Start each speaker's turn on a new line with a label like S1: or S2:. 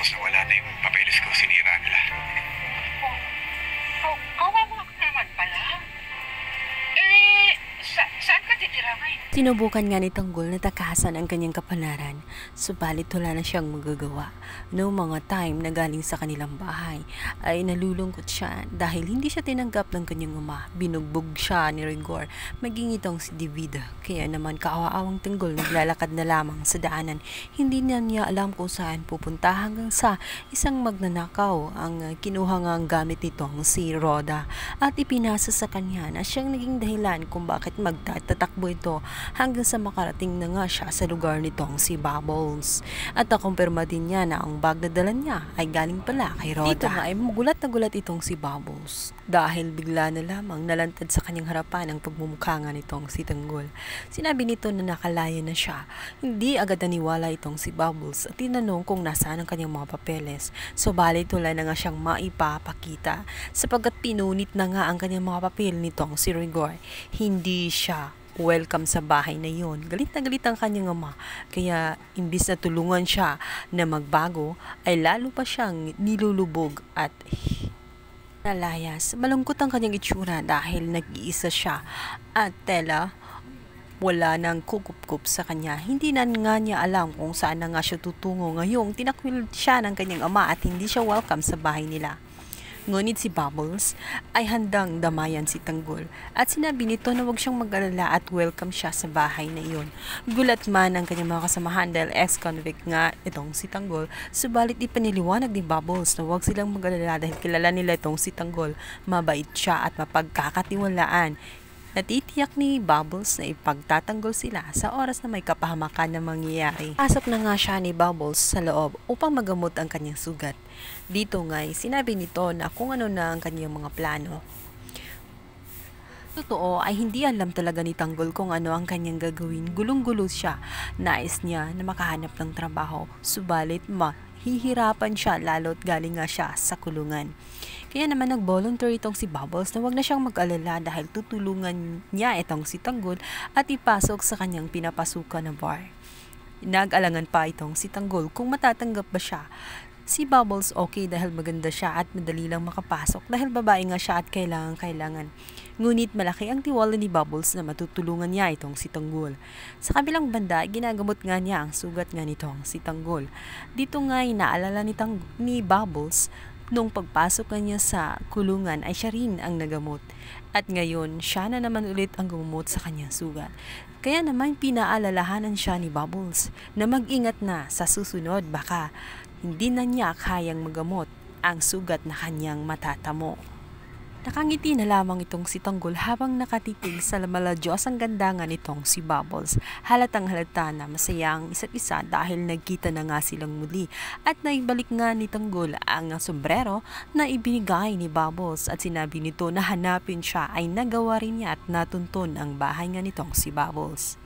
S1: Tapos nawala na yung papeles ko, sinira nila.
S2: Oh, oh, kawawa ka naman pala. Eh, sa, saan ka titira ngayon?
S3: Sinubukan nga ni Tanggol na takasan ang kanyang kapalaran, subalit wala na siyang magagawa. Noong mga time na galing sa kanilang bahay, ay nalulungkot siya dahil hindi siya tinanggap ng kanyang ama. Binugbog siya ni Rigor, maging itong si Divida. Kaya naman kaawa-awang Tanggol naglalakad na lamang sa daanan. Hindi na niya alam kung saan pupunta hanggang sa isang magnanakaw ang uh, kinuha nga ang gamit nitong si Roda at ipinasa sa kanya na siyang naging dahilan kung bakit magtatakbo ito hanggang sa makarating na nga siya sa lugar nitong si Bubbles. At nakumpirma din niya na ang bag na dala niya ay galing pala kay Rhoda. Dito nga ay magulat na gulat itong si Bubbles dahil bigla na lamang nalantad sa kanyang harapan ang pagmumukha nga nitong si Tanggol. Sinabi nito na nakalaya na siya. Hindi agad naniwala itong si Bubbles at tinanong kung nasaan ang kanyang mga papeles. Subalit wala na nga siyang maipapakita sapagkat pinunit na nga ang kanyang mga papel nitong si Rigor. Hindi siya welcome sa bahay na yon. Galit na galit ang kanyang ama. Kaya imbis na tulungan siya na magbago, ay lalo pa siyang nilulubog at nalayas. Malungkot ang kanyang itsura dahil nag-iisa siya at tela wala nang kukup-kup sa kanya. Hindi na nga niya alam kung saan na nga siya tutungo ngayong tinakwil siya ng kanyang ama at hindi siya welcome sa bahay nila. Ngunit si Bubbles ay handang damayan si Tanggol at sinabi nito na huwag siyang mag-alala at welcome siya sa bahay na iyon. Gulat man ang kanyang mga kasamahan dahil ex-convict nga itong si Tanggol, subalit ipaniliwanag ni Bubbles na huwag silang mag-alala dahil kilala nila itong si Tanggol, mabait siya at mapagkakatiwalaan. Natitiyak ni Bubbles na ipagtatanggol sila sa oras na may kapahamakan na mangyayari. Pasok na nga siya ni Bubbles sa loob upang magamot ang kanyang sugat. Dito nga ay sinabi nito na kung ano na ang kanyang mga plano. Totoo ay hindi alam talaga ni Tanggol kung ano ang kanyang gagawin. Gulong-gulo siya. Nais niya na makahanap ng trabaho. Subalit mahihirapan siya lalo't galing nga siya sa kulungan. Kaya naman nag-volunteer itong si Bubbles na wag na siyang mag-alala dahil tutulungan niya itong si Tanggol at ipasok sa kanyang pinapasukan na bar. Nag-alangan pa itong si Tanggol kung matatanggap ba siya. Si Bubbles okay dahil maganda siya at madali lang makapasok dahil babae nga siya at kailangan-kailangan. Ngunit malaki ang tiwala ni Bubbles na matutulungan niya itong si Tanggol. Sa kabilang banda, ginagamot nga niya ang sugat nga nitong si Tanggol. Dito nga ay naalala ni, Tang ni Bubbles nung pagpasok niya sa kulungan ay siya rin ang nagamot. At ngayon, siya na naman ulit ang gumumot sa kanyang sugat. Kaya naman pinaalalahanan siya ni Bubbles na mag-ingat na sa susunod baka hindi na niya kayang magamot ang sugat na kanyang matatamo. Nakangiti na lamang itong si Tanggol habang nakatitig sa maladyos ang ganda nga nitong si Bubbles. Halatang halata na masaya ang isa't isa dahil nagkita na nga silang muli at naibalik nga ni Tanggol ang sombrero na ibinigay ni Bubbles at sinabi nito na hanapin siya ay nagawa rin niya at natuntun ang bahay nga nitong si Bubbles.